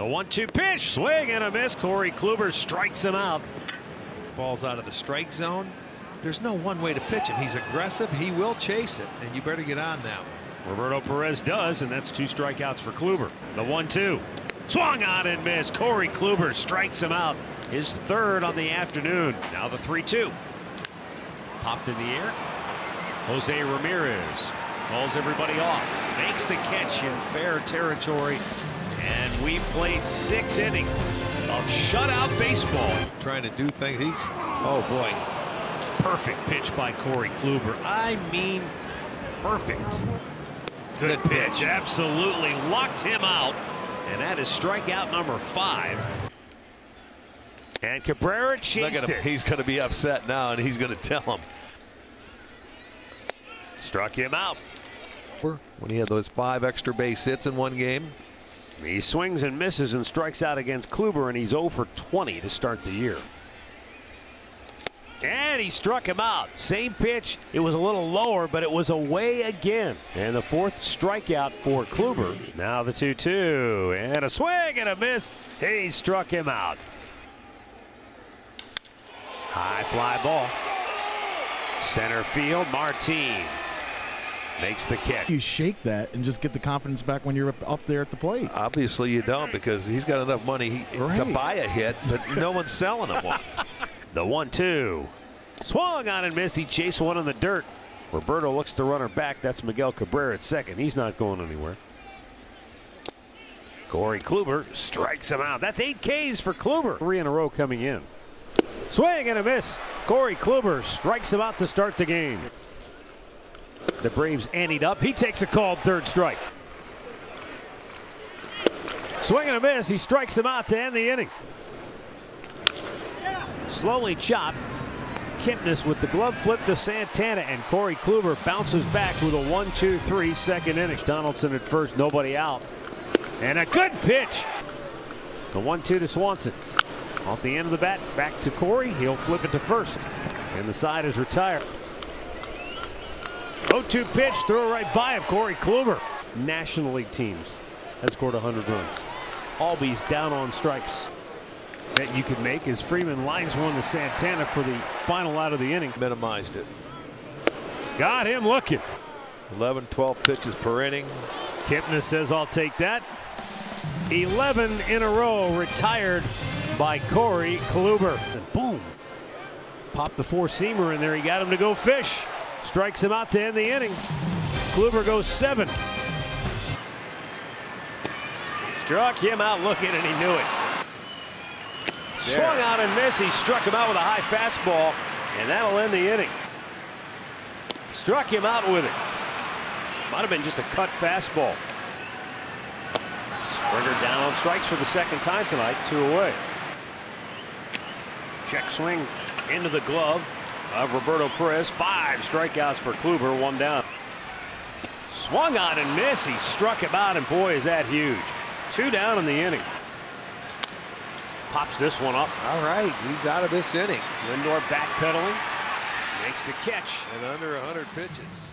The one-two pitch, swing and a miss. Corey Kluber strikes him out. Ball's out of the strike zone. There's no one way to pitch him. He's aggressive. He will chase it, and you better get on that one. Roberto Perez does, and that's two strikeouts for Kluber. The one-two. Swung on and missed. Corey Kluber strikes him out. His third on the afternoon. Now the 3-2. Popped in the air. Jose Ramirez calls everybody off. Makes the catch in fair territory. And we played six innings of shutout baseball. Trying to do things. He's, oh boy. Perfect pitch by Corey Kluber. I mean, perfect. Good pitch. Absolutely locked him out. And that is strikeout number five. And Cabrera chased Look at him. it. He's going to be upset now, and he's going to tell him. Struck him out. When he had those five extra base hits in one game. He swings and misses and strikes out against Kluber, and he's 0 for 20 to start the year. And he struck him out. Same pitch. It was a little lower, but it was away again. And the fourth strikeout for Kluber. Now the 2 2. And a swing and a miss. He struck him out. High fly ball. Center field. Martin makes the catch. You shake that and just get the confidence back when you're up, up there at the plate. Obviously, you don't because he's got enough money to buy a hit, but no one's selling him one. The one two. Swung on and missed. He chased one in the dirt. Roberto looks to runner back. That's Miguel Cabrera at second. He's not going anywhere. Corey Kluber strikes him out. That's eight Ks for Kluber. Three in a row coming in. Swing and a miss. Corey Kluber strikes him out to start the game. The Braves anteed up. He takes a called third strike. Swing and a miss. He strikes him out to end the inning. Slowly chopped. Kipnis with the glove flip to Santana, and Corey Kluber bounces back with a 1 2 3 second inning. Donaldson at first, nobody out. And a good pitch. The 1 2 to Swanson. Off the end of the bat, back to Corey. He'll flip it to first. And the side is retired. 0 2 pitch, throw right by him. Corey Kluber. National League teams has scored 100 runs. Albies down on strikes that you could make as Freeman lines one to Santana for the final out of the inning. Minimized it. Got him looking. 11, 12 pitches per inning. Kipnis says, I'll take that. 11 in a row retired by Corey Kluber. And boom. Popped the four seamer in there. He got him to go fish. Strikes him out to end the inning. Kluber goes seven. Struck him out looking and he knew it. Swung out and missed. He struck him out with a high fastball, and that'll end the inning. Struck him out with it. Might have been just a cut fastball. Springer down on strikes for the second time tonight, two away. Check swing into the glove of Roberto Perez. Five strikeouts for Kluber, one down. Swung on and missed. He struck him out, and boy, is that huge. Two down in the inning. Pops this one up. All right, he's out of this inning. Lindor backpedaling. Makes the catch. And under 100 pitches.